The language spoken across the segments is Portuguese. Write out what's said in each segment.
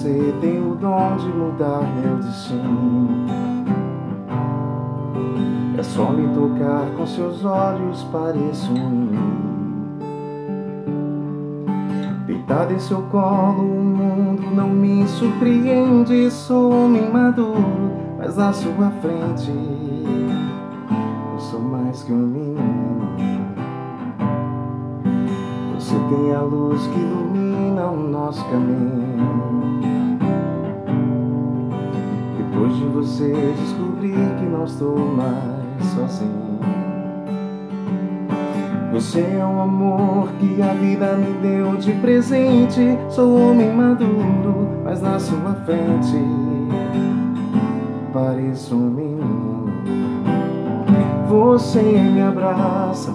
você tem o dom de mudar meu destino. É só me tocar com seus olhos, pareço um. Deitada em seu colo, o mundo não me surpreende. Sou homem maduro, mas na sua frente eu sou mais que um menino. Você tem a luz que ilumina o nosso caminho. Você descobrir que não estou mais sozinho. Você é o amor que a vida me deu de presente. Sou homem maduro, mas na sua frente pareço um menino. Você me abraça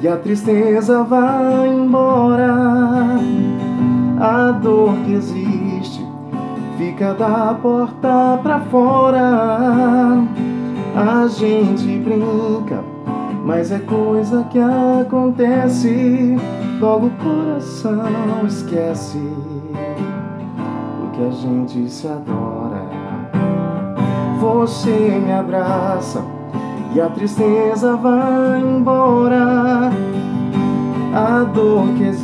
e a tristeza vai embora. A dor que existe fica da porta pra fora. A gente brinca mas é coisa que acontece. Logo o coração esquece o que a gente se adora. Você me abraça e a tristeza vai embora. A dor que existe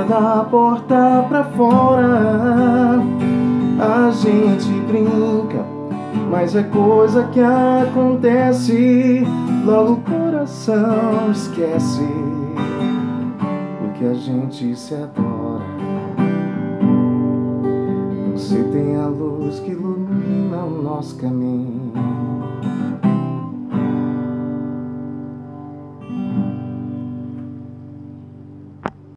da porta pra fora. A gente brinca mas é coisa que acontece. Logo o coração esquece o que a gente se adora. Você tem a luz que ilumina o nosso caminho.